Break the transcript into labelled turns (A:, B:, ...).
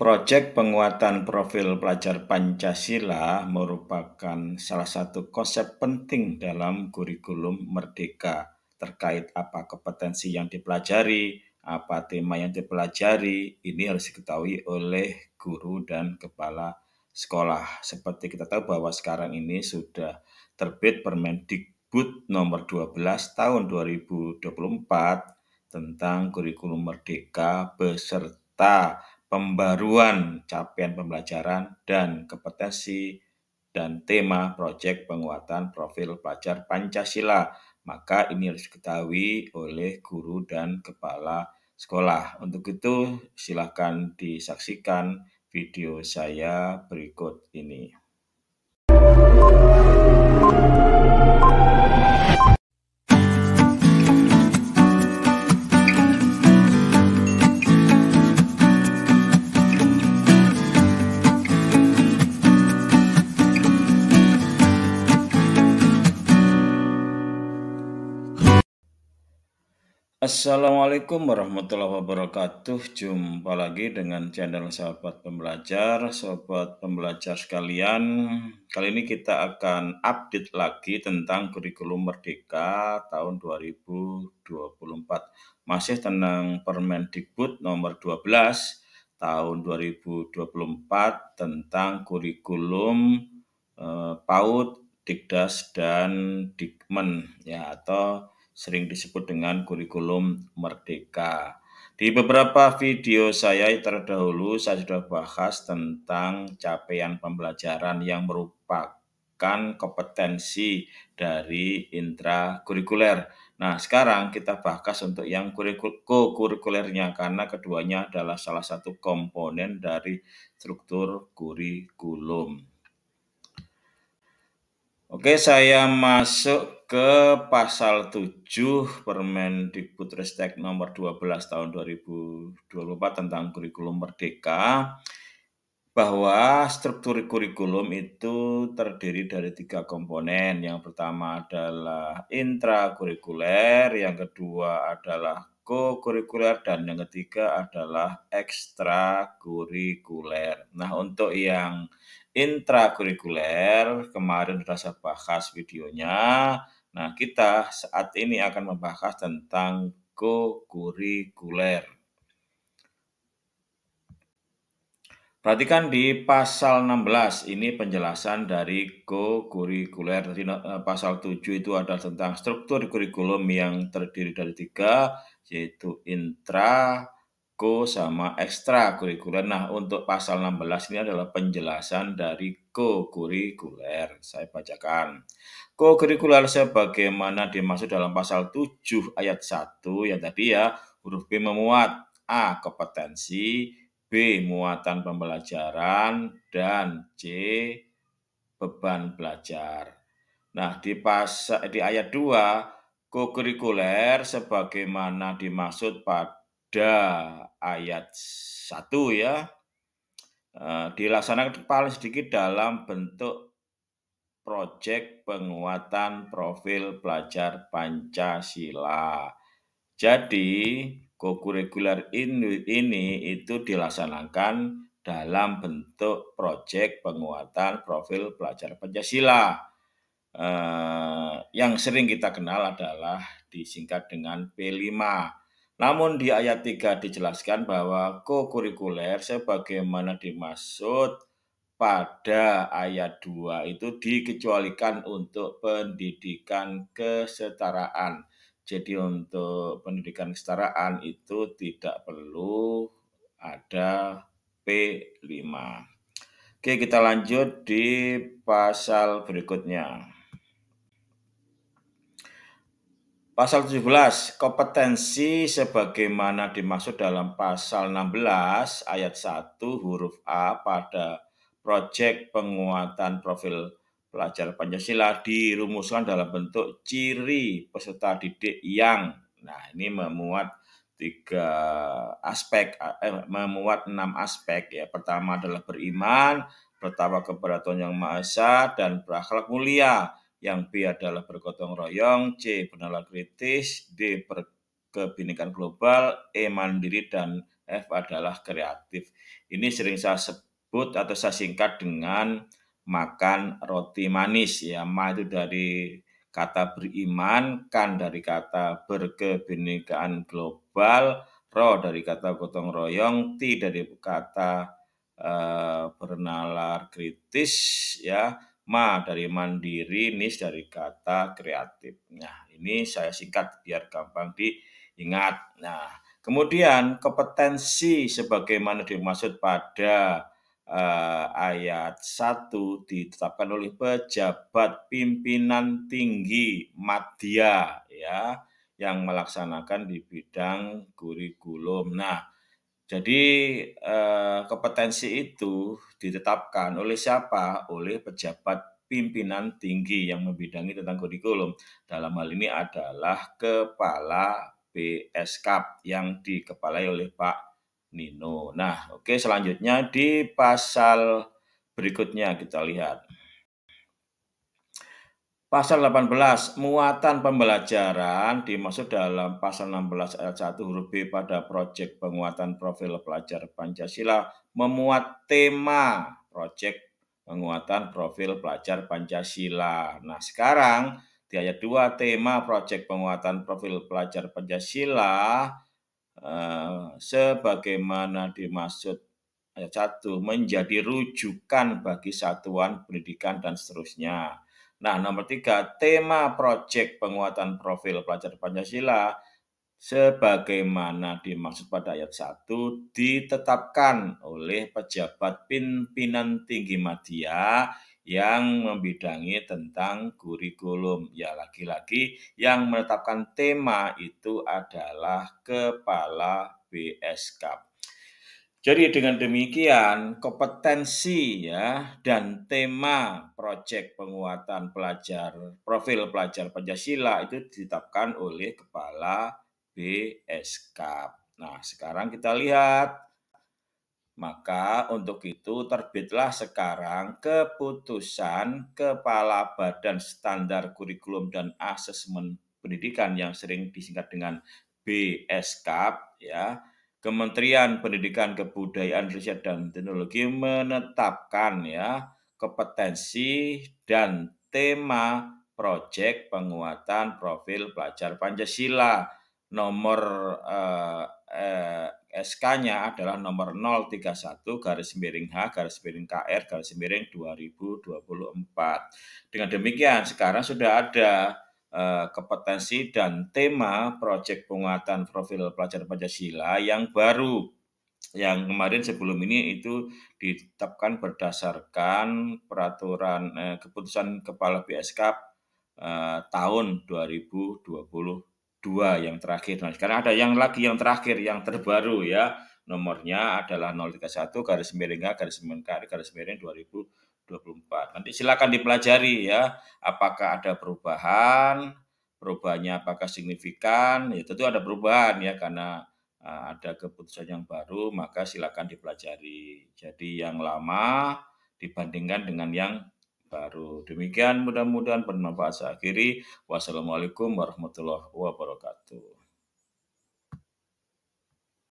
A: Proyek penguatan profil pelajar Pancasila merupakan salah satu konsep penting dalam kurikulum Merdeka terkait apa kompetensi yang dipelajari, apa tema yang dipelajari, ini harus diketahui oleh guru dan kepala sekolah. Seperti kita tahu bahwa sekarang ini sudah terbit Permendikbud nomor 12 tahun 2024 tentang kurikulum Merdeka beserta pembaruan capaian pembelajaran dan kompetensi dan tema proyek penguatan profil pelajar Pancasila. Maka ini harus diketahui oleh guru dan kepala sekolah. Untuk itu silakan disaksikan video saya berikut ini. Assalamualaikum warahmatullahi wabarakatuh. Jumpa lagi dengan channel sahabat pembelajar. Sobat pembelajar sekalian Kali ini kita akan update lagi tentang kurikulum Merdeka tahun 2024 Masih tentang Permendikbud nomor 12 tahun 2024 Tentang kurikulum eh, PAUD, Dikdas, dan Dikmen ya Atau sering disebut dengan kurikulum merdeka. Di beberapa video saya terdahulu saya sudah bahas tentang capaian pembelajaran yang merupakan kompetensi dari intrakurikuler. Nah, sekarang kita bahas untuk yang kurikulernya karena keduanya adalah salah satu komponen dari struktur kurikulum. Oke, saya masuk ke pasal 7 Permendikbudristek nomor 12 tahun 2024 tentang kurikulum merdeka bahwa struktur kurikulum itu terdiri dari tiga komponen. Yang pertama adalah intrakurikuler, yang kedua adalah co-kurikuler, dan yang ketiga adalah ekstrakurikuler. Nah, untuk yang intrakurikuler kemarin sudah saya bahas videonya. Nah, kita saat ini akan membahas tentang co-kurikuler. Perhatikan di pasal 16, ini penjelasan dari co-kurikuler. Jadi eh, pasal 7 itu adalah tentang struktur kurikulum yang terdiri dari tiga, yaitu intra, ko sama ekstra kurikuler. Nah, untuk pasal 16 ini adalah penjelasan dari ko-kurikuler. Saya bacakan. Ko-kurikuler sebagaimana dimaksud dalam pasal 7 ayat 1 yang tadi ya, huruf B memuat A. Kompetensi, B. Muatan pembelajaran, dan C. Beban belajar. Nah, di pasal di ayat 2, ko-kurikuler sebagaimana dimaksud pada pada ayat 1 ya eh, dilaksanakan paling sedikit dalam bentuk proyek penguatan profil pelajar Pancasila. Jadi, kokurikuler ini, ini itu dilaksanakan dalam bentuk proyek penguatan profil pelajar Pancasila. Eh, yang sering kita kenal adalah disingkat dengan P5. Namun di ayat 3 dijelaskan bahwa kokurikuler sebagaimana dimaksud pada ayat 2 itu dikecualikan untuk pendidikan kesetaraan. Jadi untuk pendidikan kesetaraan itu tidak perlu ada P5. Oke, kita lanjut di pasal berikutnya. Pasal 17, kompetensi sebagaimana dimaksud dalam pasal 16 ayat 1 huruf A pada proyek penguatan profil pelajar Pancasila dirumuskan dalam bentuk ciri peserta didik yang nah ini memuat tiga aspek eh, memuat enam aspek ya. Pertama adalah beriman pertama kepada yang Maha Esa dan berakhlak mulia yang B adalah bergotong royong, C benalar kritis, D berkebinekaan global, E mandiri, dan F adalah kreatif. Ini sering saya sebut atau saya singkat dengan makan roti manis ya. Ma itu dari kata beriman, kan dari kata berkebinekaan global, ro dari kata gotong royong, ti dari kata uh, bernalar kritis ya Ma dari mandiri, nis dari kata kreatif. Nah, ini saya singkat biar gampang diingat. Nah, kemudian kompetensi sebagaimana dimaksud pada uh, ayat 1 ditetapkan oleh pejabat pimpinan tinggi madya ya yang melaksanakan di bidang kurikulum. Nah, jadi eh, kompetensi itu ditetapkan oleh siapa? Oleh pejabat pimpinan tinggi yang membidangi tentang kurikulum. Dalam hal ini adalah Kepala BSK yang dikepalai oleh Pak Nino. Nah, oke selanjutnya di pasal berikutnya kita lihat. Pasal 18, muatan pembelajaran dimaksud dalam pasal 16 ayat 1 huruf B pada proyek penguatan profil pelajar Pancasila memuat tema proyek penguatan profil pelajar Pancasila. Nah, sekarang di ayat 2 tema proyek penguatan profil pelajar Pancasila eh, sebagaimana dimaksud ayat 1 menjadi rujukan bagi satuan pendidikan dan seterusnya. Nah, nomor tiga, tema proyek penguatan profil pelajar Pancasila sebagaimana dimaksud pada ayat 1 ditetapkan oleh pejabat pimpinan tinggi media yang membidangi tentang kurikulum. Ya, lagi-lagi yang menetapkan tema itu adalah Kepala BSK. Jadi dengan demikian kompetensi ya dan tema proyek penguatan pelajar profil pelajar Pancasila itu ditetapkan oleh kepala BSK. Nah, sekarang kita lihat maka untuk itu terbitlah sekarang keputusan Kepala Badan Standar Kurikulum dan Asesmen Pendidikan yang sering disingkat dengan BSK ya Kementerian Pendidikan Kebudayaan Riset dan Teknologi menetapkan ya kompetensi dan tema proyek penguatan profil pelajar Pancasila. Nomor eh, eh, SK-nya adalah nomor 031 garis miring H garis miring KR garis miring 2024. Dengan demikian sekarang sudah ada kompetensi dan tema proyek penguatan profil pelajar Pancasila yang baru yang kemarin sebelum ini itu ditetapkan berdasarkan peraturan eh, keputusan kepala BSK eh, tahun 2022 yang terakhir. Nah, sekarang ada yang lagi yang terakhir yang terbaru ya. Nomornya adalah 031 garis miring garis miring garis miring 2000 2024. Nanti silakan dipelajari ya, apakah ada perubahan, perubahannya apakah signifikan, ya tentu ada perubahan ya karena uh, ada keputusan yang baru, maka silakan dipelajari. Jadi yang lama dibandingkan dengan yang baru. Demikian mudah-mudahan bermanfaat saya akhiri. Wassalamualaikum warahmatullahi wabarakatuh.